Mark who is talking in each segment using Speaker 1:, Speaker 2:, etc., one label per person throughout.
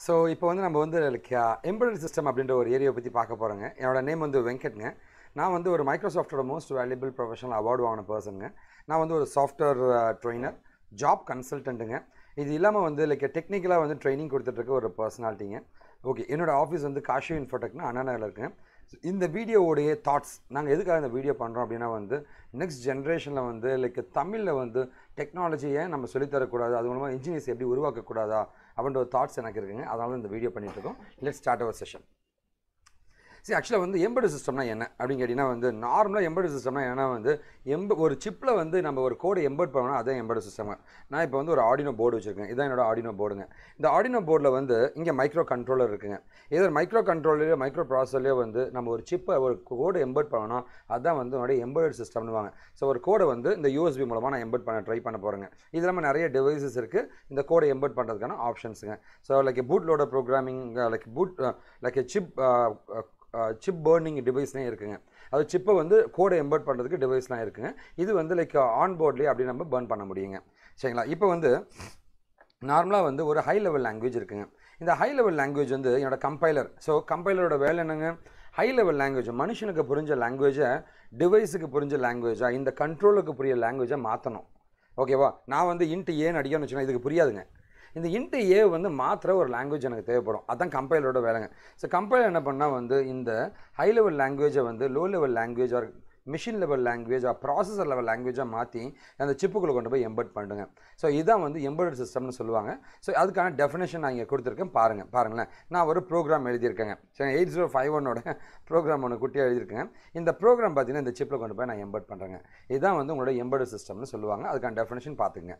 Speaker 1: So இப்போ வந்து நம்ம வந்து லைக் சிஸ்டம் uh, அப்படின்ற ஒரு ஏரியாவை பற்றி பார்க்க போகிறோங்க என்னோட நேம் வந்து வெங்கட்ங்க. நான் வந்து ஒரு மைக்ரோசாஃப்டோட மோஸ்ட் வேல்யூபிள் ப்ரொஃபஷனல் அவார்டு வாங்கின பர்சனுங்க நான் வந்து ஒரு சாஃப்ட்வேர் ட்ரெயினர் ஜாப் கன்சல்டண்ட்டுங்க இது இல்லாமல் வந்து லைக் டெக்னிக்கலாக வந்து ட்ரைனிங் கொடுத்துட்ருக்க ஒரு பர்சனாலிட்டிங்க ஓகே என்னோடய ஆஃபீஸ் வந்து காஷி இன்ஃபோடெக்னு அண்ணாநகரில் இருக்குங்க இந்த வீடியோவுடைய தாட்ஸ் நாங்கள் எதுக்காக இந்த வீடியோ பண்ணுறோம் அப்படின்னா வந்து நெக்ஸ்ட் ஜென்ரேஷனில் வந்து லைக் தமிழில் வந்து டெக்னாலஜியை நம்ம சொல்லித்தரக்கூடாது அது மூலமாக இன்ஜினியர்ஸ் எப்படி உருவாக்கக்கூடாதா அப்படின்ற ஒரு தாட்ஸ் எனக்கு இருக்குங்க. அதனால இந்த வீடியோ பண்ணிட்டு இருக்கோம். லெட் ஸ்டார்ட் அவர் செஷன் சரி ஆக்சுவலாக வந்து எம்படு சிஸ்டம்னா என்ன? அப்படின்னு கேட்டிங்கன்னா வந்து நார்மலாக எம்படு சிஸ்டம்னா என்ன வந்து எம்ப ஒரு சிப்பில் வந்து நம்ம ஒரு கோடை எம்பர்ட் பண்ணோம்னா அதான் எம்படு சிஸ்டம் நான் இப்போ வந்து ஒரு ஆடினோ போர்டு வச்சுருக்கேன். இதான் என்னோட ஆடினோ போர்டுங்க இந்த ஆடினோ போர்டில் வந்து இங்கே மைக்ரோ கண்ட்ரோலர் இருக்குங்க. இதர் மைக்ரோ கண்ட்ரோலரையோ மைக்ரோ ப்ராசர்லையோ வந்து நம்ம ஒரு சிப்பை ஒரு கோடை எம்பர்ட் பண்ணோம்னா அதான் வந்து என்னுடைய எம்பர்ட் சிஸ்டம்னுவாங்க ஸோ ஒரு கோடை வந்து இந்த யூஎஸ்பி மூலமாக நான் எம்பர்ட் பண்ண ட்ரை பண்ண போகிறேங்க இது இல்லாமல் நிறைய டிவைசஸ் இருக்குது இந்த கோடை எம்பர்ட் பண்ணுறதுக்கான ஆப்ஷன்ஸுங்க so like boot loader programming like boot like chip chip burning டிவைஸ்னே இருக்குங்க. அது சிப்பை வந்து கோடை எம்பர்ட் பண்ணுறதுக்கு டிவைஸ்லாம் இருக்குங்க. இது வந்து லைக் ஆன் போர்ட்லேயே அப்படி நம்ம பேர்ன் பண்ண முடியுங்க. சரிங்களா? இப்போ வந்து நார்மலாக வந்து ஒரு ஹை லெவல் லாங்குவேஜ் இருக்குங்க. இந்த ஹை லெவல் லாங்குவேஜ் வந்து என்னோட கம்பைலர் ஸோ கம்பைலரோட வேலை என்னங்க? ஹை லெவல் லாங்குவேஜ் மனுஷனுக்கு புரிஞ்ச லாங்குவேஜை டிவைஸுக்கு புரிஞ்ச லாங்குவேஜாக இந்த கண்ட்ரோலுக்கு புரிய லாங்குவேஜை மாற்றணும் ஓகேவா நான் வந்து இன்ட்டு ஏன்னு அடிக்கணும்னு வச்சுக்கோங்க இதுக்கு புரியாதுங்க. இந்த இன்ட்டு ஏ வந்து மாத்திர ஒரு லாங்குவேஜ் எனக்கு தேவைப்படும். அதான் கம்பைலரோட வேலைங்க. ஸோ கம்பைலர் என்ன பண்ணால் வந்து இந்த ஹை லெவல் லாங்குவேஜை வந்து low level language or machine level லாங்குவேஜாக or processor level லாங்குவேஜாக மாற்றி அந்த சிப்புக்குள்ளே கொண்டு போய் எம்பர்ட் பண்ணுங்க. ஸோ இதுதான் வந்து எம்பர்ட் சிஸ்டம்னு சொல்லுவாங்க. ஸோ அதுக்கான டெஃபினேஷன் நான் இங்கே கொடுத்துருக்கேன். பாருங்கள் பாருங்களேன். நான் ஒரு ப்ரோக்ராம் எழுதியிருக்கேங்க. சரி எயிட் ஜீரோ ஃபைவ் ஒன்னோட ப்ரோக்ராம் ஒன்று குட்டியாக எழுதியிருக்கேன் இந்த ப்ரோக்ராம் பார்த்தீங்கன்னா இந்த சிப்பில் கொண்டு போய் நான் எம்பர்ட் பண்ணுறேங்க இதுதான் வந்து உங்களோட எம்பர்ட் சிஸ்டம்னு சொல்லுவாங்க. அதுக்கான டெஃபினேஷன் பார்த்துங்க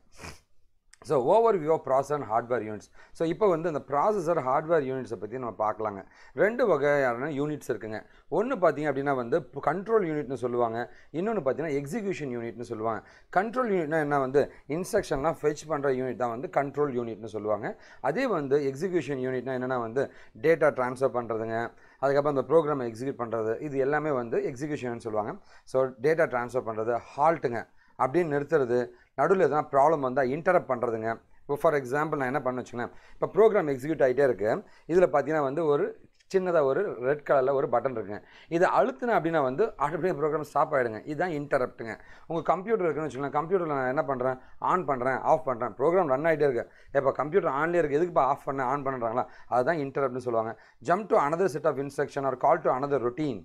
Speaker 1: so overview of and hardware units so இப்போ வந்து அந்த ப்ராசஸர் ஹார்ட்வேர் யூனிட்ஸை பற்றி நம்ம பார்க்கலாங்க. ரெண்டு வகையான யூனிட்ஸ் இருக்குங்க. ஒன்று பார்த்தீங்க அப்படின்னா வந்து கண்ட்ரோல் யூனிட்னு சொல்லுவாங்க. இன்னொன்று பார்த்தீங்கன்னா எக்ஸிக்யூஷன் யூனிட்னு சொல்லுவாங்க. கண்ட்ரோல் யூனிட்னா என்ன வந்து? இன்ஸ்ட்ரக்ஷன்லாம் ஃபெச் பண்ணுற யூனிட் தான் வந்து கண்ட்ரோல் யூனிட்னு சொல்லுவாங்க. அதே வந்து எக்ஸிக்யூஷன் யூனிட்னா என்னென்னா வந்து டேட்டா ட்ரான்ஸ்ஃபர் பண்ணுறதுங்க அதுக்கப்புறம் அந்த ப்ரோக்ராமை எக்ஸிக்யூட் பண்ணுறது இது எல்லாமே வந்து எக்ஸிக்யூஷன் சொல்லுவாங்க. ஸோ டேட்டா ட்ரான்ஸ்ஃபர் பண்ணுறது ஹால்ட்டுங்க அப்படின்னு நிறுத்துறது. நடுவில் எதனா ப்ராப்ளம் வந்தால் இன்டரப்ட் பண்ணுறதுங்க இப்போ ஃபார் எக்ஸாம்பிள் நான் என்ன பண்ண வச்சுக்கேன் இப்போ ப்ரோக்ராம் எக்ஸிக்யூட் ஆகிட்டே இருக்குது இதில் பார்த்தீங்கன்னா வந்து ஒரு சின்னதாக ஒரு ரெட் கலரில் ஒரு பட்டன் இருக்குங்க. இதை அழுத்தினேன் அப்படின்னா வந்து ஆட்டோமேட்டிக் ப்ரோக்ராம் ஸ்டாப் ஆகிடுங்க இதுதான் இன்டரப்ட்டுங்க உங்கள் கம்ப்யூட்டர் இருக்குன்னு வச்சுக்கோங்களேன். கம்ப்யூட்டரில் நான் என்ன பண்ணுறேன் ஆன் பண்ணுறேன் ஆஃப் பண்ணுறேன் ப்ரோக்ராம் ரன் ஆகிட்டே இருக்கு. இப்போ கம்ப்யூட்டர் ஆன்லேயே இருக்குது எதுக்குப்பா ஆஃப் பண்ண ஆன் பண்ணுறாங்களா அதுதான் இன்டரப்ட்னு சொல்லுவாங்க. Jump to another set of instruction or call to another routine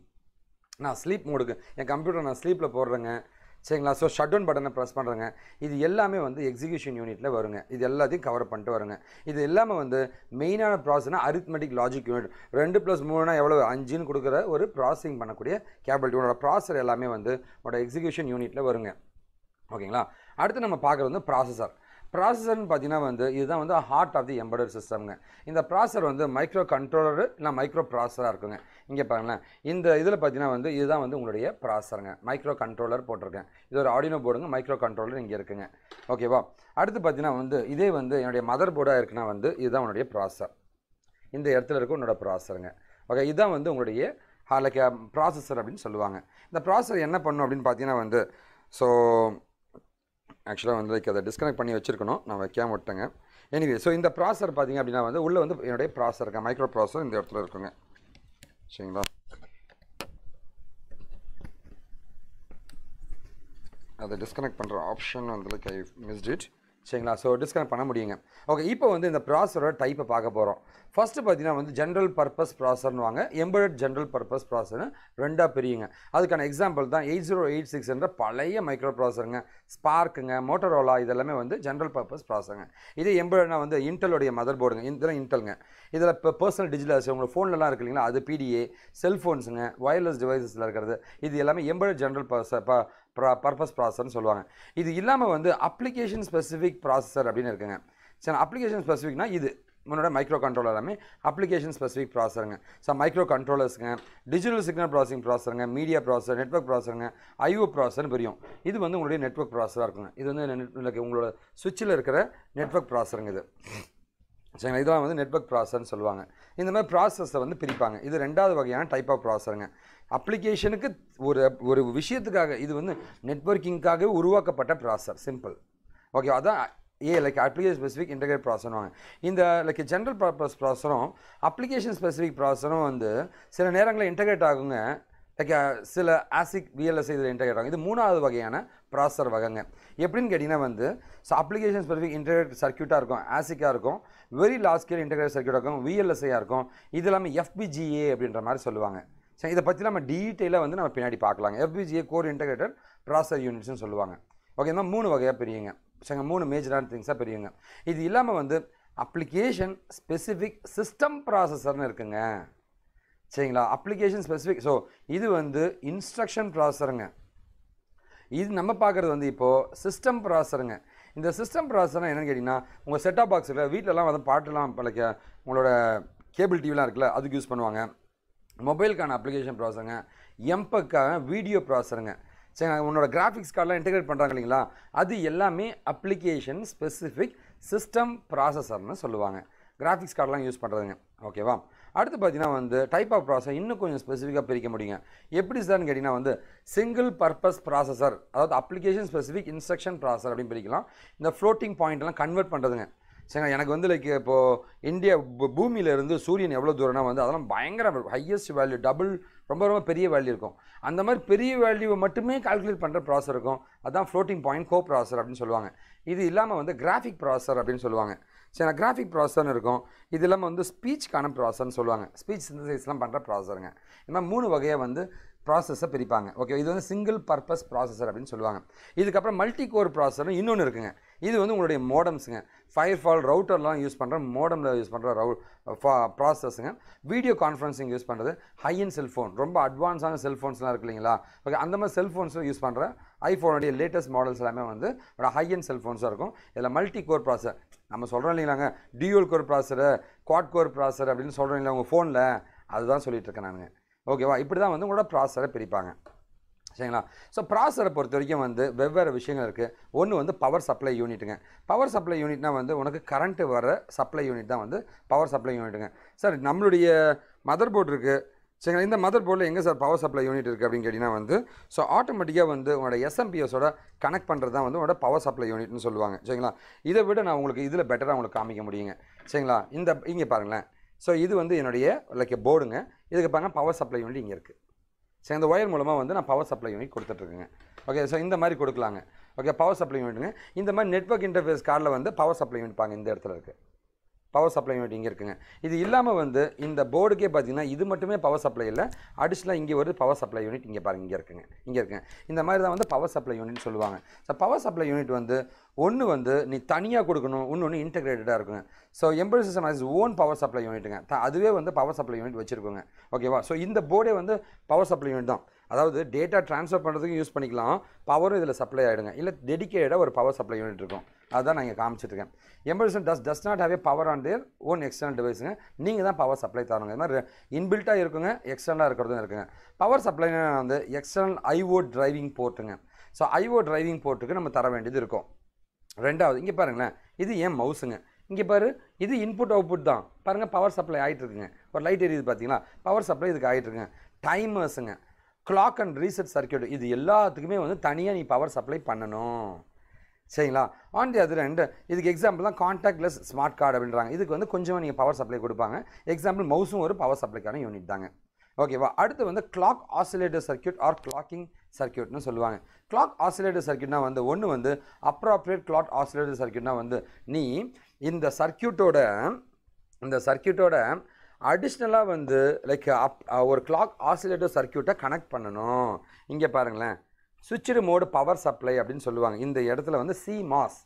Speaker 1: நான் ஸ்லீப் மோடுக்கு என் கம்ப்யூட்டர் நான் ஸ்லீப்பில் போடுறேங்க. சரிங்களா? ஸோ ஷட் டவுன் பட்டனை ப்ரெஸ் பண்ணுறேங்க இது எல்லாமே வந்து எக்ஸிக்யூஷன் யூனிட்டில் வருங்க. இது எல்லாத்தையும் கவர் பண்ணிட்டு வருங்க. இது எல்லாமே வந்து மெயினான ப்ராசஸ்னால் அரித்மெட்டிக் லாஜிக் யூனிட் ரெண்டு ப்ளஸ் மூணுனா எவ்வளோ அஞ்சுன்னு கொடுக்குற ஒரு ப்ராசஸிங் பண்ணக்கூடிய கேபிலிட்டி உன்னோட ப்ராசஸர் எல்லாமே வந்து உன்னோட எக்ஸிக்யூஷன் யூனிட்டில் வருங்க. ஓகேங்களா? அடுத்து நம்ம பார்க்குறது வந்து ப்ராசஸர் ப்ராசஸர்னு பார்த்தீங்கன்னா வந்து இதுதான் வந்து ஹார்ட் ஆஃப் தி எம்பர்டர் சிஸ்டம்ங்க இந்த ப்ராசர் வந்து மைக்ரோ கண்ட்ரோலரு இல்லை மைக்ரோ ப்ராசராக இருக்குங்க. இங்கே பாருங்களேன். இந்த இதில் பார்த்தீங்கன்னா வந்து இதுதான் வந்து உங்களுடைய ப்ராசருங்க மைக்ரோ கண்ட்ரோலர் போட்டிருக்கேன். இது ஒரு ஆடினோ போர்டுங்க மைக்ரோ கண்ட்ரோலர் இங்கே இருக்குங்க. ஓகேவா அடுத்து பார்த்தீங்கன்னா வந்து இதே வந்து என்னுடைய மதர் போர்டாக இருக்குன்னா வந்து இதுதான் உன்னுடைய ப்ராசர் இந்த இடத்துல இருக்க உன்னோட ப்ராசருங்க ஓகே இதுதான் வந்து உங்களுடைய லைக் ப்ராசஸர் அப்படின்னு சொல்லுவாங்க. இந்த ப்ராசர் என்ன பண்ணும் அப்படின்னு பார்த்தீங்கன்னா வந்து ஸோ ஆக்சுவலாக வந்து லைக் அதை டிஸ்கனெக்ட் பண்ணி வச்சுருக்கணும். நான் வைக்காம விட்டேங்க. எனிவே ஸோ இந்த ப்ராசர் பார்த்தீங்க அப்படின்னா வந்து உள்ளே வந்து என்னுடைய ப்ராசர் இருக்கேன் மைக்ரோ ப்ராசர் இந்த இடத்துல இருக்குங்க. சரிங்களா அதை டிஸ்கனெக்ட் பண்ணுற ஆப்ஷன் வந்து லைக் ஐ மிஸ்ட் இட் சரிங்களா? ஸோ டிஸ்கனெக்ட் பண்ண முடியுங்க. ஓகே இப்போ வந்து இந்த ப்ராசரோட டைப்பை பார்க்க போகிறோம் ஃபஸ்ட்டு பார்த்தீங்கன்னா வந்து ஜென்ரல் பர்பஸ் ப்ராசர்னு வாங்க எம்பர்ட் ஜென்ரல் பர்பஸ் ப்ராசர்னு ரெண்டாக பிரியுங்க. அதுக்கான எக்ஸாம்பிள் தான் எயிட் ஜீரோ எயிட் சிக்ஸ்ன்ற பழைய மைக்ரோ ப்ராசருங்க ஸ்பார்க்குங்க மோட்டரோலா இதெல்லாமே வந்து ஜென்ரல் பர்பஸ் ப்ராசருங்க இதே எம்பர்ட்னா வந்து இன்டலுடைய மதர் போர்டுங்க இதெல்லாம் இன்டல்ங்க. இதில் இப்போ பர்சனல் டிஜிட்டல் உங்களோட ஃபோன்லலாம் இருக்கு இல்லைங்களா? அது பிடிஏ செல்ஃபோன்ஸுங்க ஒயர்லெஸ் டிவைசஸில் இருக்கிறது. இது எல்லாமே எம்பர்ட் ஜென்ரல் பர்ச ப்ரா பர்பஸ் ப்ராசர்னு சொல்லுவாங்க. இது இல்லாமல் வந்து அப்ளிகேஷன் ஸ்பெசிஃபிக் ப்ராசஸர் அப்படின்னு இருக்குங்க. சரி அப்ளிகேஷன் ஸ்பெசிஃபிக்னா இது. முன்னோட மைக்ரோ கண்ட்ரோலர் எல்லாமே அப்ளிகேஷன் ஸ்பெசிஃபிக் ப்ராசருங்க ஸோ மைக்ரோ கண்ட்ரோலர்ஸுங்க டிஜிட்டல் சிக்னல் ப்ராசஸிங் ப்ராசருங்க மீடியா ப்ராசர் நெட்ஒர்க் ப்ராசருங்க ஐஓ ப்ராசர்னு புரியும். இது வந்து உங்களுடைய நெட்ஒர்க் ப்ராசராக இருக்குங்க. இது வந்து உங்களோட சுவிட்சில் இருக்கிற நெட்ஒர்க் ப்ராசருங்க இது. சரிங்களா? இதெல்லாம் வந்து நெட்ஒர்க் ப்ராசர்னு சொல்லுவாங்க. இந்த மாதிரி ப்ராசஸை வந்து பிரிப்பாங்க. இது ரெண்டாவது வகையான டைப் ஆஃப் ப்ராசருங்க அப்ளிகேஷனுக்கு ஒரு ஒரு விஷயத்துக்காக இது வந்து நெட்வொர்க்கிங்காக உருவாக்கப்பட்ட ப்ராசர் சிம்பிள் ஓகே அதான் ஏ லைக் அப்ளிகேஷன் ஸ்பெசிஃபிக் இன்டகிரேட் ப்ராசர்வாங்க இந்த லைக் ஜென்ரல் பர்பஸ் ப்ராசரும் அப்ளிகேஷன் ஸ்பெசிஃபிக் ப்ராசரும் வந்து சில நேரங்களில் இன்டகிரேட் ஆகுங்க. லைக் சில ஆசிக் விஎல்எஸ் இதில் இன்டகிரேட் ஆகும். இது மூணாவது வகையான ப்ராசர் வகைங்க. எப்படின்னு கேட்டிங்கன்னா வந்து ஸோ அப்ளிகேஷன் ஸ்பெசிஃபிக் இன்டகிரேட் சர்க்யூட்டாக இருக்கும் ஆசிக்காக இருக்கும் வெரி லார்ஜ் ஸ்கேல் இன்டகிரேட் சர்க்கியூட்டாக இருக்கும் விஎல்எஸ்ஐயாக இருக்கும் இது எல்லாமே எஃபிஜிஏ அப்படின்ற மாதிரி சொல்லுவாங்க. சரி இதை பற்றி நம்ம டீட்டெயிலாக வந்து நம்ம பின்னாடி பார்க்கலாங்க. எஃபிஜிஏ கோர் இன்டகிரேட்டட் ப்ராசர் யூனிட்ஸ்னு சொல்லுவாங்க. ஓகே இந்த மூணு வகையாக பிரியுங்க. சரிங்க மூணு மேஜரான திங்ஸாக பிரியுங்க. இது இல்லாமல் வந்து அப்ளிகேஷன் ஸ்பெசிஃபிக் சிஸ்டம் ப்ராசஸர்னு இருக்குங்க. சரிங்களா? அப்ளிகேஷன் ஸ்பெசிஃபிக் ஸோ இது வந்து இன்ஸ்ட்ரக்ஷன் ப்ராசருங்க இது நம்ம பார்க்குறது வந்து இப்போது சிஸ்டம் ப்ராசருங்க இந்த சிஸ்டம் ப்ராசர்னா என்னென்னு கேட்டிங்கன்னா உங்கள் செட்டாப் பாக்ஸில் வீட்டிலலாம் வந்து பாட்டுலாம் பழைக்க உங்களோட கேபிள் டிவிலாம் இருக்குல்ல அதுக்கு யூஸ் பண்ணுவாங்க. மொபைலுக்கான அப்ளிகேஷன் ப்ராசருங்க எம்பக்கான வீடியோ ப்ராசருங்க சரி உன்னோட கிராஃபிக்ஸ் கார்டெலாம் இன்டெகிரேட் பண்ணுறாங்க இல்லைங்களா? அது எல்லாமே அப்ளிகேஷன் ஸ்பெசிஃபிக் சிஸ்டம் ப்ராசஸர்னு சொல்லுவாங்க. கிராஃபிக்ஸ் கார்டெலாம் யூஸ் பண்ணுறதுங்க ஓகேவா அடுத்து பார்த்தீங்கன்னா வந்து டைப் ஆஃப் ப்ராசஸர் இன்னும் கொஞ்சம் ஸ்பெசிஃபிக்காக பிரிக்க முடியுங்க. எப்படி சார்னு கேட்டிங்கன்னா வந்து சிங்கிள் பர்பஸ் ப்ராசஸர் அதாவது அப்ளிகேஷன் ஸ்பெசிஃபிக் இன்ஸ்ட்ரக்ஷன் ப்ராசஸர் அப்படின்னு பிரிக்கலாம். இந்த ஃப்ளோட்டிங் பாயிண்ட்லாம் கன்வெர்ட் பண்ணுறதுங்க சரிங்க எனக்கு வந்து லைக் இப்போது இந்தியா பூமியிலேருந்து சூரியன் எவ்வளோ தூரம்னா வந்து அதெல்லாம் பயங்கர ஹையஸ்ட் வேல்யூ டபுள் ரொம்ப ரொம்ப பெரிய வேல்யூ இருக்கும். அந்த மாதிரி பெரிய வேல்யூவை மட்டுமே கால்குலேட் பண்ணுற ப்ராசர் இருக்கும். அதான் ஃப்ளோட்டிங் பாயிண்ட் கோ ப்ராசர் அப்படின்னு சொல்லுவாங்க. இது இல்லாமல் வந்து கிராஃபிக் ப்ராசர் அப்படின்னு சொல்லுவாங்க. சரி கிராஃபிக் ப்ராசர்னு இருக்கும். இது இல்லாமல் வந்து ஸ்பீச்க்கான ப்ராசர்னு சொல்லுவாங்க. ஸ்பீச் சிந்தசைஸ்லாம் பண்ணுற ப்ராசருங்க இந்த மாதிரி மூணு வகையாக வந்து ப்ராசஸை பிரிப்பாங்க. ஓகே இது வந்து சிங்கிள் பர்பஸ் ப்ராசஸர் அப்படின்னு சொல்லுவாங்க. இதுக்கப்புறம் மல்டி கோர் ப்ராசர்னு இன்னொன்று இருக்குங்க. இது வந்து உங்களுடைய மோடம்ஸுங்க ஃபயர்ஃபால் ரவுட்டர்லாம் யூஸ் பண்ணுற மோடமில் யூஸ் பண்ணுற ரவு ப்ராசஸ்ஸுங்க வீடியோ கான்ஃபரன்சிங் யூஸ் பண்ணுறது ஹை அண்ட் செல்ஃபோன் ரொம்ப அட்வான்ஸான செல்ஃபோன்ஸ்லாம் இருக்கு இல்லைங்களா? ஓகே அந்த மாதிரி செல்ஃபோன்ஸும் யூஸ் பண்ணுற ஐஃபோனுடைய லேட்டஸ்ட் மாடல்ஸ் எல்லாமே வந்து ஒரு ஹை அண்ட் செல்ஃபோன்ஸாக இருக்கும். இதில் மல்டி கோர் ப்ராசர் நம்ம சொல்கிறோம் இல்லைங்களாங்க? Dual core processor quad core processor அப்படின்னு சொல்கிறோம் இல்லைங்களா உங்கள் ஃபோனில் அதுதான் சொல்லிகிட்டு இருக்கேன் நானுங்க. ஓகேவா இப்படி தான் வந்து உங்களோட ப்ராசரை பிரிப்பாங்க. சரிங்களா? ஸோ ப்ராசரை பொறுத்த வரைக்கும் வந்து வெவ்வேறு விஷயங்கள் இருக்குது ஒன்று வந்து பவர் சப்ளை யூனிட்டுங்க பவர் சப்ளை யூனிட்னா வந்து உனக்கு கரண்ட்டு வர சப்ளை யூனிட் தான் வந்து பவர் சப்ளை யூனிட்டுங்க சார் நம்மளுடைய மதர் போர்டு இருக்குது சரிங்களா? இந்த மதர் போர்டில் எங்கே சார் பவர் சப்ளை யூனிட் இருக்குது அப்படின்னு கேட்டிங்கன்னா வந்து ஸோ ஆட்டோமேட்டிக்காக வந்து உங்களோட எஸ்எம்பிஎஸோட கனெக்ட் பண்ணுறது தான் வந்து உங்களோட பவர் சப்ளை யூனிட்னு சொல்லுவாங்க. சரிங்களா? இதை விட நான் உங்களுக்கு இதில் பெட்டராக உங்களுக்கு காமிக்க முடியுங்க. சரிங்களா? இந்த இங்கே பாருங்களேன். ஸோ இது வந்து என்னுடைய லைக் போர்டுங்க இதுக்கு பாருங்கள் பவர் சப்ளை யூனிட் இங்கே இருக்குது சரி இந்த ஒயர் மூலமாக வந்து நான் பவர் சப்ளை யூனிட் கொடுத்துட்ருக்கேங்க. ஓகே ஸோ இந்த மாதிரி கொடுக்கலாங்க. ஓகே பவர் சப்ளை யூனிட்டுங்க இந்த மாதிரி நெட்ஒர்க் இன்டர்ஃபேஸ் கார்டில் வந்து பவர் சப்ளை யூனிட் பாங்க இந்த இடத்துல இருக்குது பவர் சப்ளை யூனிட் இங்கே இருக்குங்க. இது இல்லாமல் வந்து இந்த போர்டுக்கே பார்த்தீங்கன்னா இது மட்டுமே பவர் சப்ளை இல்லை. அடிஷ்னலாக இங்கே ஒரு பவர் சப்ளை யூனிட் இங்கே பாருங்க இங்கே இருக்குங்க. இங்கே இருக்குங்க. இந்த மாதிரி தான் வந்து பவர் சப்ளை யூனிட் சொல்லுவாங்க. ஸோ பவர் சப்ளை யூனிட் வந்து ஒன்று வந்து நீ தனியாக கொடுக்கணும் இன்னொன்று இன்டகிரேட்டடாக இருக்குங்க so embedded system has own power supply யூனிட்டுங்க அதுவே வந்து பவர் சப்ளை யூனிட் வச்சுருக்கோங்க. ஓகேவா ஸோ இந்த போர்டே வந்து பவர் சப்ளை யூனிட் தான். அதாவது டேட்டா ட்ரான்ஸ்ஃபர் பண்ணுறதுக்கும் யூஸ் பண்ணிக்கலாம். பவரும் இதில் சப்ளை ஆகிடுங்க இல்லை டெடிக்கேட்டாக ஒரு பவர் சப்ளை யூனிட் இருக்கும். அதுதான் நான் இங்கே காமிச்சிட்ருக்கேன் embedded system does does not have a power on their own external டிவைஸுங்க நீங்கள் தான் பவர் சப்ளை தரணுங்க இது மாதிரி இன்பில்ட்டாக இருக்குங்க எக்ஸ்டர்னலாக இருக்கிறதும் இருக்குங்க. பவர் சப்ளைனா வந்து எக்ஸ்டர்னல் ஐஓ டிரைவிங் போர்ட்டுங்க ஸோ ஐஓ டிரைவிங் போர்ட்டுக்கு நம்ம தர வேண்டியது இருக்கும். ரெண்டாவது இங்கே பாருங்களேன். இது ஏன் மவுஸுங்க இங்கே பாரு இது இன்புட் அவுட்புட் தான். பாருங்கள் பவர் சப்ளை ஆகிட்டு இருக்குங்க ஒரு லைட் எரியுது பார்த்தீங்களா பவர் சப்ளை இதுக்கு ஆகிட்டு இருக்குங்க டைமர்ஸுங்க கிளாக் அண்ட் ரீசெட் சர்க்யூட் இது எல்லாத்துக்குமே வந்து தனியாக நீ பவர் சப்ளை பண்ணணும். சரிங்களா? ஆன் தி அதர் ரெண்டு இதுக்கு எக்ஸாம்பிள் தான் கான்டாக்ட்லெஸ் ஸ்மார்ட் கார்டு அப்படின்றாங்க. இதுக்கு வந்து கொஞ்சமாக நீங்கள் பவர் சப்ளை கொடுப்பாங்க. எக்ஸாம்பிள் மவுஸும் ஒரு பவர் சப்ளைக்கான யூனிட் தாங்க. ஓகேவா அடுத்து வந்து clock oscillator circuit or clocking சர்க்யூட்னு சொல்லுவாங்க. கிளாக் ஆசிலேட்டர் சர்க்கியூட்னா வந்து ஒன்று வந்து அப்ராப்ரியேட் கிளாக் ஆசிலேட்டர் சர்க்கியூட்னா வந்து நீ இந்த சர்க்யூட்டோட இந்த சர்க்யூட்டோட அடிஷ்னலாக வந்து லைக் அப் ஒரு கிளாக் ஆசிலேட்டர் சர்க்யூட்டை கனெக்ட் பண்ணணும். இங்கே பாருங்களேன். சுவிட்சடு மோடு பவர் சப்ளை அப்படின்னு சொல்லுவாங்க. இந்த இடத்துல வந்து சிமாஸ்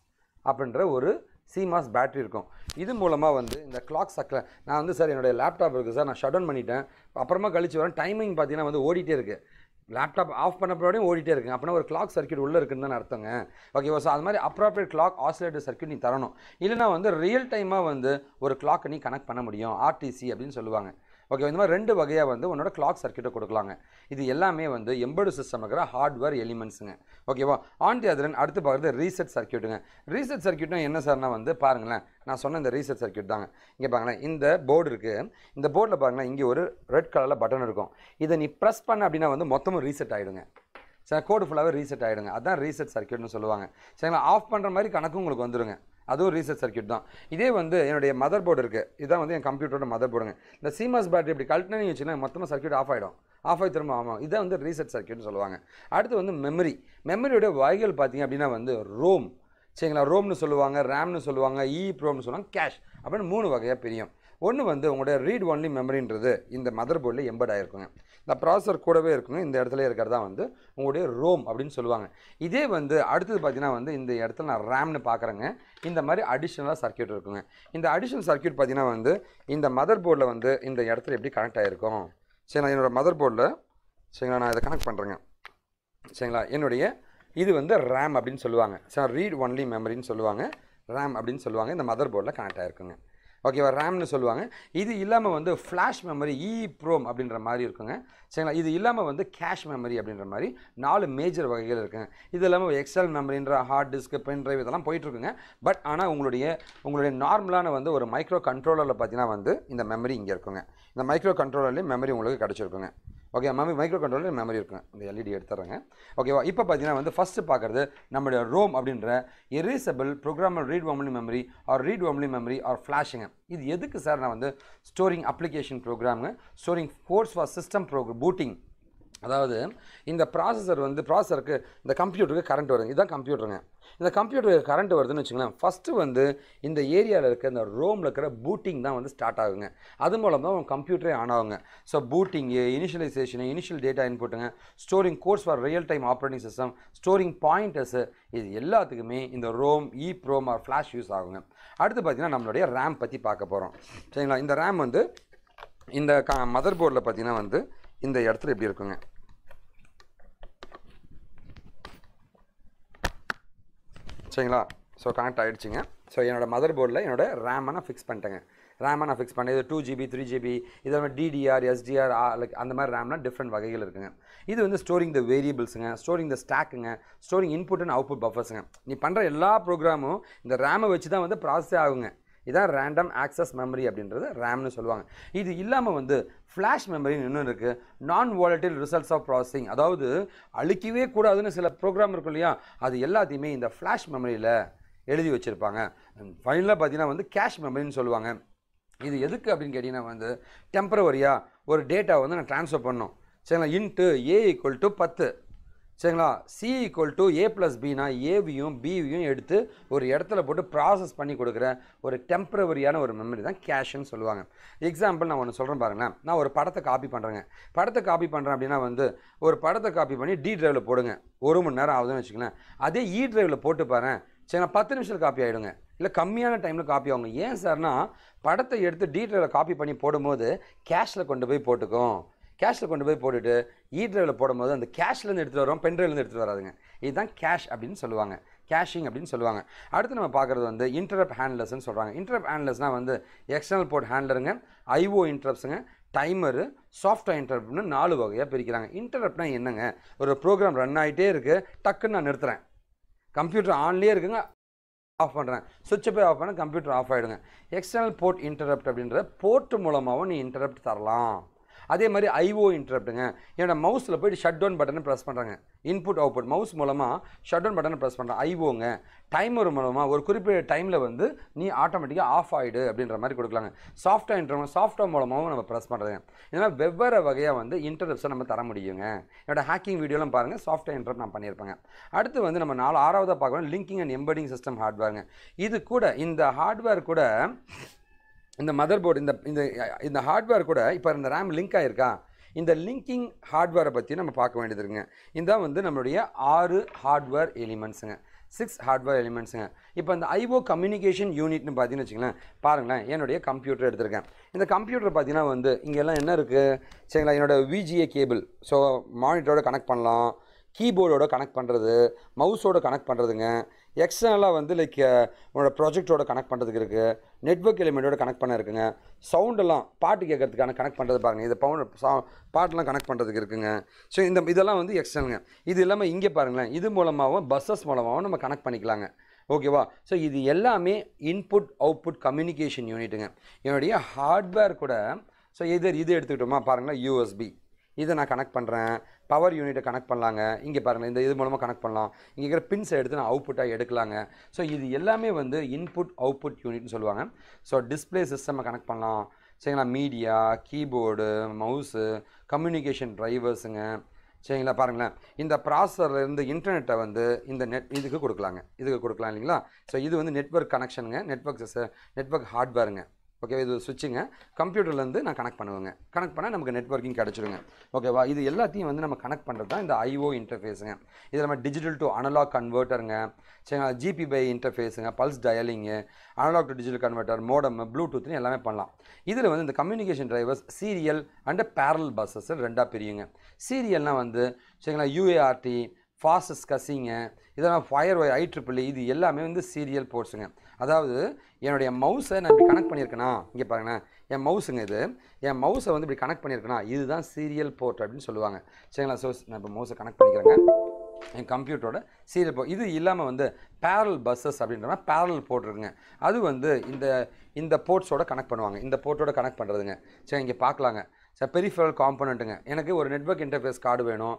Speaker 1: அப்படின்ற ஒரு சிமாஸ் பேட்டரி இருக்கும். இது மூலமாக வந்து இந்த கிளாக் சக்கில் நான் வந்து சார் என்னுடைய லேப்டாப் இருக்குது சார் நான் ஷட் டவுன் பண்ணிட்டேன். அப்புறமா கழிச்சு வரேன் டைமிங் பார்த்தீங்கன்னா வந்து ஓடிட்டே இருக்குது லேப்டாப் ஆஃப் பண்ண பின்னாடியும் ஓடிட்டே இருக்குங்க அப்படின்னா ஒரு கிளாக் சர்க்யூட் உள்ளே இருக்குன்னு தான் அர்த்தங்க. ஓகேவா ஸோ அது மாதிரி அப்ராப்ரியேட் கிளாக் ஆசிலேட்டர் சர்க்யூட் நீ தரணும். இல்லைனா வந்து ரியல் டைமாக வந்து ஒரு கிளாக்கை நீ கனெக்ட் பண்ண முடியும். ஆர்டிசி அப்படின்னு சொல்லுவாங்க. ஓகே இந்த மாதிரி ரெண்டு வகையாக வந்து உன்னோட கிளாக் சர்க்யூட்டை கொடுக்கலாங்க. இது எல்லாமே வந்து எம்பர்டு சிஸ்டம் இருக்கிற ஹார்ட்வேர் எலிமெண்ட்ஸுங்க ஓகேவா ஆன் தி அதரன் அடுத்து பார்க்குறது ரீசெட் சர்க்யூட்டுங்க ரீசெட் சர்க்யூட்னா என்ன சார்னா வந்து பாருங்களேன் நான் சொன்ன இந்த ரீசெட் சர்க்யூட் தாங்க. இங்கே பாருங்களேன் இந்த போர்டு இருக்குது இந்த போர்டில் பாருங்களேன் இங்கே ஒரு ரெட் கலரில் பட்டன் இருக்கும். இதை நீ ப்ரெஸ் பண்ண அப்படின்னா வந்து மொத்தமும் ரீசெட் ஆகிடுங்க சரி கோடு ஃபுல்லாகவே ரீசெட் ஆகிடுங்க அதான் ரீசெட் சர்க்யூட்னு சொல்லுவாங்க. சரிங்களா? ஆஃப் பண்ணுற மாதிரி கணக்கும் உங்களுக்கு வந்துடுங்க அதுவும் ரீசெட் சர்க்யூட் தான். இதே வந்து என்னுடைய மதர் போர்டு இருக்குது இதுதான் வந்து என் கம்ப்யூட்டரோட மதர் போர்டுங்க இந்த சிமாஸ் பேட்டரி இப்படி கழட்டினு வச்சுன்னா மொத்தமாக சர்க்யூட் ஆஃப் ஆகிடும் ஆஃப் ஆகி திரும்ப ஆமாம். இதான் வந்து ரீசெட் சர்க்கியூட்னு சொல்லுவாங்க. அடுத்து வந்து மெமரி மெமரியோட வகைகள் பார்த்தீங்க அப்படின்னா வந்து ரோம் சரிங்களா? ரோம்னு சொல்லுவாங்க ரேம்னு சொல்லுவாங்க இ ப்ரோம்னு சொல்லுவாங்க கேஷ் அப்படின்னு மூணு வகையாக பிரியும். ஒன்று வந்து உங்களுடைய ரீட் ஒன்லி மெமரின்றது இந்த மதர் போர்டில் எம்பட் ஆகிருக்குங்க இந்த ப்ராசஸர் கூடவே இருக்கணும். இந்த இடத்துல இருக்கிறதா வந்து உங்களுடைய ரோம் அப்படின்னு சொல்லுவாங்க. இதே வந்து அடுத்தது பார்த்தீங்கன்னா வந்து இந்த இடத்துல நான் ரேம்னு பார்க்குறேங்க. இந்த மாதிரி அடிஷ்னலாக சர்க்யூட் இருக்குங்க. இந்த அடிஷ்னல் சர்க்யூட் பார்த்தீங்கன்னா வந்து இந்த மதர் போர்டில் வந்து இந்த இடத்துல எப்படி கனெக்ட் ஆகிருக்கும் சரிங்களா? என்னோட மதர் போர்டில் சரிங்களா? நான் இதை கனெக்ட் பண்ணுறேங்க சரிங்களா? என்னுடைய இது வந்து ரேம் அப்படின்னு சொல்லுவாங்க. சார் ரீட் ஒன்லி மெமரின்னு சொல்லுவாங்க. ரேம் அப்படின்னு சொல்லுவாங்க. இந்த மதர் போர்டில் கனெக்ட் ஆகிருக்குங்க ஓகேவா ரேம்னு சொல்லுவாங்க. இது இல்லாமல் வந்து ஃப்ளாஷ் மெமரி இ ப்ரோம் அப்படின்ற மாதிரி இருக்குங்க. சரிங்களா? இது இல்லாமல் வந்து கேஷ் மெமரி அப்படின்ற மாதிரி நாலு மேஜர் வகைகள் இருக்குங்க இது இல்லாமல் எக்ஸல் மெமரின்ற ஹார்ட் டிஸ்க் பென் ட்ரைவ் இதெல்லாம் போயிட்டுருக்குங்க. பட் ஆனால் உங்களுடைய உங்களுடைய நார்மலான வந்து ஒரு மைக்ரோ கண்ட்ரோலரில் பார்த்தீங்கன்னா வந்து இந்த மெமரி இங்கே இருக்குங்க. இந்த மைக்ரோ கண்ட்ரோலர்லேயும் மெமரி உங்களுக்கு கிடச்சிருக்குங்க. Okay memory micro controller memory இருக்கும் இந்த எல்இடி எடுத்துறேங்க. ஓகேவா? இப்போ பார்த்தீங்கன்னா வந்து ஃபஸ்ட்டு பார்க்குறது நம்மளுடைய ரோம் அப்படின்ற erasable programmable read only memory or read only memory or ஃப்ளாஷுங்க இது எதுக்கு சார் நான் வந்து storing application ப்ரோக்ராமுங்க storing codes for system program booting அதாவது இந்த ப்ராசஸர் வந்து ப்ராசஸருக்கு இந்த கம்ப்யூட்டருக்கு கரண்ட் வருது. இதுதான் கம்ப்யூட்டருங்க இந்த கம்ப்யூட்டருக்கு கரண்ட் வருதுன்னு வச்சுங்களேன் ஃபஸ்ட்டு வந்து இந்த ஏரியாவில் இருக்க இந்த ரோமில் இருக்கிற பூட்டிங் தான் வந்து ஸ்டார்ட் ஆகுங்க. அது மூலம் தான் உங்கள் கம்ப்யூட்டரே ஆன் ஆகுங்க. So booting initialisation initial data இன்புட்டுங்க storing codes for real time operating system storing pointers இது எல்லாத்துக்குமே இந்த ROM EPROM or flash use ஆகுங்க. அடுத்து பார்த்தீங்கன்னா நம்மளுடைய ரேம் பற்றி பார்க்க போகிறோம் சரிங்களா? இந்த ரேம் வந்து இந்த க மதர் போர்டில் பார்த்தீங்கன்னா வந்து இந்த இடத்துல இப்படி இருக்குங்க. சரிங்களா? ஸோ கனெக்ட் ஆகிடுச்சிங்க ஸோ என்னோடய மதர் போர்டில் என்னோட ரேமை நான் ஃபிக்ஸ் பண்ணிட்டேங்க. ரேமை நான் ஃபிக்ஸ் பண்ணேன் இது டூ ஜிபி த்ரீ ஜிபி இதோட டிடிஆர் எஸ்டிஆர் லைக் அந்த மாதிரி ரேம்லாம் டிஃப்ரெண்ட் வகைகள் இருக்குங்க. இது வந்து ஸ்டோரிங் த வேரியபிள்ஸுங்க ஸ்டோரிங் த ஸ்டாக்குங்க ஸ்டோரிங் இன்புட் அண்ட் அவுட்புட் பஃபர்ஸுங்க நீ பண்ணுற எல்லா ப்ரோக்ராமும் இந்த ரேமை வச்சு தான் வந்து ப்ராசஸே ஆகுங்க. இதான் ரேண்டம் ஆக்சஸ் மெமரி அப்படின்றது ரேம்னு சொல்லுவாங்க. இது இல்லாமல் வந்து ஃப்ளாஷ் மெமரின்னு இன்னும் இருக்குது நான் வாலட்டில் ரிசல்ட்ஸ் ஆஃப் ப்ராசஸிங் அதாவது அழிக்கவே கூடாதுன்னு சில ப்ரோக்ராம் இருக்கும் இல்லையா? அது எல்லாத்தையுமே இந்த ஃப்ளாஷ் மெமரியில் எழுதி வச்சுருப்பாங்க. ஃபைனலாக பார்த்தீங்கன்னா வந்து கேஷ் மெமரின்னு சொல்லுவாங்க. இது எதுக்கு அப்படின்னு கேட்டிங்கன்னா வந்து டெம்பரவரியாக ஒரு டேட்டா வந்து நான் ட்ரான்ஸ்ஃபர் பண்ணோம் சரிங்களா? இன்ட்டு ஏ ஈக்குவல் டு பத்து. சரிங்களா? C equal to A plus பினா ஏவியும் பிவியும் எடுத்து ஒரு இடத்துல போட்டு ப்ராசஸ் பண்ணி கொடுக்குற ஒரு டெம்பரவரியான ஒரு மெமரி தான் கேஷ்னு சொல்லுவாங்க. எக்ஸாம்பிள் நான் ஒன்று சொல்கிறேன் பாருங்களேன். நான் ஒரு படத்தை காப்பி பண்ணுறேங்க படத்தை காப்பி பண்ணுறேன் அப்படின்னா வந்து ஒரு படத்தை காப்பி பண்ணி டி ட்ரைவில் போடுங்க. ஒரு மணி நேரம் ஆகுதுன்னு வச்சுக்கலாம் அதே e இ ட்ரைவில் போட்டு பாரு சரி நான் பத்து நிமிஷத்தில் காப்பி ஆகிடுங்க இல்லை கம்மியான டைமில் காப்பி ஆகுங்க. ஏன் சார்னா படத்தை எடுத்து டி காப்பி பண்ணி போடும்போது கேஷில் கொண்டு போய் போட்டுக்கும் கேஷில் கொண்டு போய் போட்டுட்டு e இ ட்ரைவில் போடும்போது அந்த கேஷ்லேருந்து எடுத்துகிட்டு வரோம் பென் டிரைவ்லேருந்து எடுத்துகிட்டு வராதுங்க. இதுதான் கேஷ் அப்படின்னு சொல்லுவாங்க. கேஷிங் அப்படின்னு சொல்லுவாங்க. அடுத்து நம்ம பார்க்குறது வந்து இன்டரப்ட் ஹேண்ட்லர்ஸ்னு சொல்கிறாங்க இன்டரப்ட் ஹேண்ட்லர்ஸ்னால் வந்து எக்ஸ்டர்னல் போர்ட் ஹேண்ட்லருங்க ஐஓ இன்டரப்ஸுங்க டைமரு சாஃப்ட்வேர் இன்டரப்ட்னு நாலு வகையாக பிரிக்கிறாங்க. இன்டரப்ட்னா என்னங்க? ஒரு ப்ரோக்ராம் ரன் ஆகிட்டே இருக்குது டக்குன்னு நான் நிறுத்துகிறேன் கம்ப்யூட்டர் ஆன்லேயே இருக்குங்க ஆஃப் பண்ணுறேன் சுவிட்சை போய் ஆஃப் பண்ண கம்ப்யூட்டர் ஆஃப் ஆகிடுங்க எக்ஸ்டர்னல் போர்ட் இன்டரப்ட் அப்படின்ற போர்ட் மூலமாகவும் நீ இன்டரப்ட் தரலாம். அதே மாதிரி ஐஓ இன்டரப்ட்டுங்க என்னோட மவுஸில் போயிட்டு ஷட் டவுன் பட்டனை ப்ரெஸ் பண்ணுறாங்க இன்புட் அவுட்புட் மவுஸ் மூலமாக ஷட் டவுன் பட்டனை ப்ரெஸ் பண்ணுறேன் ஐஓங்க டைமர் மூலமாக ஒரு குறிப்பிட்ட டைமில் வந்து நீ ஆட்டோமேட்டிக்காக ஆஃப் ஆகிடு அப்படின்ற மாதிரி கொடுக்கலாங்க. சாஃப்ட்வேர் இன்டர் சாஃப்ட்வேர் மூலமாகவும் நம்ம ப்ரெஸ் பண்ணுறதுங்க இதனால் வெவ்வேறு வகையாக வந்து இன்டரப்ஸை நம்ம தர முடியுங்க. என்னோட ஹேக்கிங் வீடியோலாம் பாருங்கள் சாஃப்ட்வேர் இன்டரப்ட் நான் பண்ணியிருப்பேங்க. அடுத்து வந்து நம்ம நாலு ஆறாவதாக பார்க்கணும். லிங்கிங் அண்ட் எம்படிங் சிஸ்டம் ஹார்ட்வேருங்க இது கூட இந்த ஹார்ட்வேர் கூட இந்த மதர் போர்டு இந்த இந்த இந்த ஹார்ட்வேர் கூட இப்போ இந்த ரேம் லிங்க் ஆகிருக்கா இந்த லிங்கிங் ஹார்ட்வேரை பற்றி நம்ம பார்க்க வேண்டியது இருக்குங்க. இந்த வந்து நம்மளுடைய ஆறு ஹார்ட்வேர் எலிமெண்ட்ஸுங்க சிக்ஸ் ஹார்ட்வேர் எலிமெண்ட்ஸுங்க இப்போ இந்த ஐஓ கம்யூனிகேஷன் யூனிட்னு பார்த்தீங்கன்னு வச்சுங்களேன் பாருங்களேன் என்னுடைய கம்ப்யூட்டர் எடுத்திருக்கேன். இந்த கம்ப்யூட்டர் பார்த்தீங்கன்னா வந்து இங்கெல்லாம் என்ன இருக்குது சரிங்களா என்னோட விஜிஏ கேபிள் ஸோ மானிட்டரோட கனெக்ட் பண்ணலாம் கீபோர்டோட கனெக்ட் பண்ணுறது மவுஸோட கனெக்ட் பண்ணுறதுங்க எக்ஸ்டர்னலாக வந்து லைக் உங்களோட ப்ராஜெக்டோட கனெக்ட் பண்ணுறதுக்கு இருக்குது நெட்ஒர்க் எலிமெண்ட்டோட கனெக்ட் பண்ண இருக்குங்க. சவுண்டெல்லாம் பாட்டு கேட்கறதுக்கான கனெக்ட் பண்ணுறது பாருங்கள் இது பவுண்ட் சா பாட்டெலாம் கனெக்ட் பண்ணுறதுக்கு இருக்குங்க. ஸோ இந்த இதெல்லாம் வந்து எக்ஸ்டர்னலுங்க இது இல்லாமல் இங்கே பாருங்களேன். இது மூலமாகவும் பஸ்ஸஸ் மூலமாகவும் நம்ம கனெக்ட் பண்ணிக்கலாங்க. ஓகேவா ஸோ இது எல்லாமே இன்புட் அவுட்புட் கம்யூனிகேஷன் யூனிட்டுங்க என்னுடைய ஹார்ட்வேர் கூட ஸோ இதர் இது எடுத்துக்கிட்டோமா? பாருங்களேன் யூஎஸ்பி இதை நான் கனெக்ட் பண்ணுறேன் பவர் யூனிட்டை கனெக்ட் பண்ணலாங்க. இங்கே பாருங்கள் இந்த இது மூலமாக கனெக்ட் பண்ணலாம். இங்கே இருக்கிற பின்ஸை எடுத்து நான் அவுட்புட்டாக எடுக்கலாங்க. ஸோ இது எல்லாமே வந்து இன்புட் அவுட்புட் யூனிட்னு சொல்லுவாங்க. ஸோ டிஸ்பிளே சிஸ்டமை கனெக்ட் பண்ணலாம். சரிங்களா? மீடியா கீபோர்டு மவுஸு கம்யூனிகேஷன் டிரைவர்ஸுங்க சரிங்களா? பாருங்களேன். இந்த ப்ராசரிலேருந்து இன்டர்நெட்டை வந்து இந்த நெட் இதுக்கு கொடுக்கலாங்க. இதுக்கு கொடுக்கலாம் இல்லைங்களா? ஸோ இது வந்து நெட்வொர்க் கனெக்ஷனுங்க நெட்வொர்க் நெட்வொர்க் ஹார்ட்வேருங்க ஓகேவா இது சுவிட்சுங்க கம்ப்யூட்டர்லேருந்து நான் கனெக்ட் பண்ணுவேங்க. கனெக்ட் பண்ணால் நமக்கு நெட்வொர்க்கிங் கிடச்சிருங்க. ஓகேவா இது எல்லாத்தையும் வந்து நம்ம கனெக்ட் பண்ணுறது தான் இந்த ஐஓ இன்டர்ஃபேஸுங்க இது நம்ம டிஜிட்டல் டு அனலாக் கன்வெர்ட்டருங்க சரிங்களா GB by இன்டர்ஃபேஸுங்க pulse dialling analogue to digital converter modem ப்ளூடூத்னு எல்லாமே பண்ணலாம். இதில் வந்து இந்த communication drivers serial and parallel buses ரெண்டாக பிரியுங்க. சீரியல்னால் வந்து சரிங்களா யூஏஆர்டி ஃபாஸ்டஸ் கசிங்க. இதெல்லாம் ஃபயர் ஒய் ஐ ட்ரிபிள் இது எல்லாமே வந்து சீரியல் போர்ட்ஸுங்க அதாவது என்னுடைய மவுஸை நான் இப்படி கனெக்ட் பண்ணியிருக்கேனா? இங்கே பாருங்கண்ணா என் மவுஸுங்க இது. என் மவுஸை வந்து இப்படி கனெக்ட் பண்ணியிருக்கேனா? இதுதான் சீரியல் போர்ட் அப்படின்னு சொல்லுவாங்க. சரிங்களா? ஸோ நான் இப்போ மவுஸை கனெக்ட் பண்ணிக்கிறேங்க. என் கம்ப்யூட்டரோட சீரியல் போ இது இல்லாமல் வந்து பேரல் பஸ்ஸஸ் அப்படின்ற மாதிரி பேரல் போட்டிருக்குங்க அது வந்து இந்த இந்த போர்ட்ஸோட கனெக்ட் பண்ணுவாங்க. இந்த போர்ட்டோட கனெக்ட் பண்ணுறதுங்க சரி இங்கே பார்க்கலாங்க சார் பெரிஃபரல் காம்பனண்ட்டுங்க எனக்கு ஒரு நெட்வொர்க் இன்டர்ஃபேஸ் கார்டு வேணும்.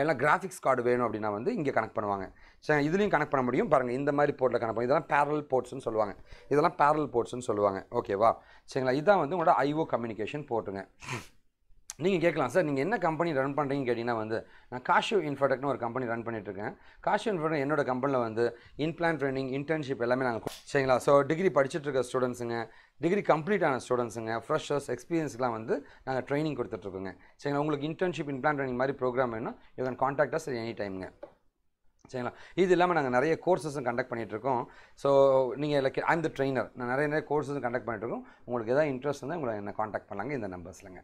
Speaker 1: இல்லை கிராஃபிக்ஸ் கார்டு வேணும் அப்படின்னா வந்து இங்கே கனெக்ட் பண்ணுவாங்க. சரி இதுலேயும் கனெக்ட் பண்ண முடியும். பாருங்கள் இந்த மாதிரி போர்ட்டில் கனெக்ட் பண்ணி இதெல்லாம் பேரல் போர்ட்ஸ்னு சொல்லுவாங்க. இதெல்லாம் பேரல் போர்ட்ஸ்னு சொல்லுவாங்க. ஓகேவா சரிங்களா? இதான் வந்து உங்களோட ஐஓ கம்யூனிகேஷன் போர்ட்டுங்க நீங்கள் கேட்கலாம். சார் நீங்கள் என்ன கம்பெனி ரன் பண்ணுறீங்கன்னு கேட்டிங்கன்னா வந்து நான் காஷு இன்ஃபோடெக்னு ஒரு கம்பெனி ரன் பண்ணிட்டுருக்கேன். காஷு இன்ஃபோடெக் என்னோட கம்பெனியில் வந்து இன்பிளான் ட்ரைனிங் இன்டர்ன்ஷிப் எல்லாமே நாங்கள் சரிங்களா? ஸோ டிகிரி படிச்சுட்டு இருக்க ஸ்டூடெண்ட்ஸுங்க டிகிரி கம்ப்ளீட் ஆன ஸ்டூடெண்ட்ஸுங்க ஃப்ரெஷர்ஸ் எக்ஸ்பீரியன்ஸ்க்குலாம் வந்து நாங்கள் ட்ரைனிங் கொடுத்துட்ருக்கோங்க சரிங்களா? உங்களுக்கு இன்டர்ன்ஷிப் இன்பிளான் ட்ரைனிங் மாதிரி ப்ரோக்ராம் வேணும். You can contact us any டைமுங்க சரிங்களா? இது இல்லாமல் நாங்கள் நிறைய கோர்சஸும் கண்டக்ட் பண்ணிகிட்ருக்கோம் ஸோ நீங்கள் லைக் ஐம் த ட்ரெயினர் நான் நிறைய நிறைய கோர்சஸும் கண்டக்ட் பண்ணிகிட்ருக்கோம் உங்களுக்கு எதாவது இன்ட்ரெஸ்ட் இருந்தால் உங்களை என்ன காண்டாக்ட் பண்ணலாங்க இந்த நம்பர்ஸ்லங்க